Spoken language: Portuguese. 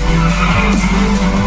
Música